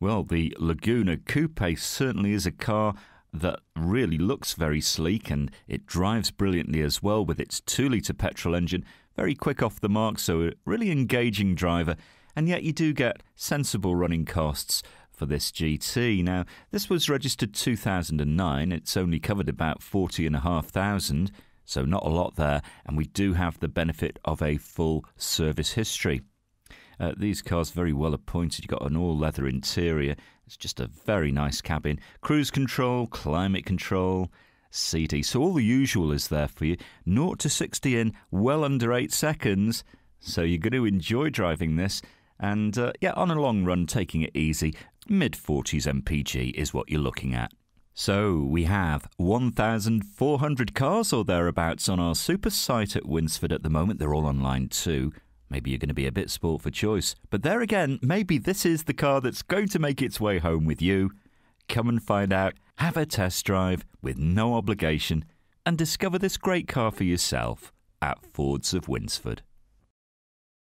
Well, the Laguna Coupe certainly is a car that really looks very sleek and it drives brilliantly as well with its 2 litre petrol engine, very quick off the mark, so a really engaging driver. And yet you do get sensible running costs for this GT. Now, this was registered 2009. It's only covered about 40,500, so not a lot there, and we do have the benefit of a full service history. Uh, these cars very well appointed. You've got an all leather interior. It's just a very nice cabin. Cruise control, climate control, CD. So all the usual is there for you. 0 to 60 in well under 8 seconds. So you're going to enjoy driving this. And uh, yeah, on a long run, taking it easy. Mid 40s MPG is what you're looking at. So we have 1,400 cars or thereabouts on our super site at Winsford at the moment. They're all online too. Maybe you're going to be a bit sport for choice. But there again, maybe this is the car that's going to make its way home with you. Come and find out, have a test drive with no obligation, and discover this great car for yourself at Fords of Winsford.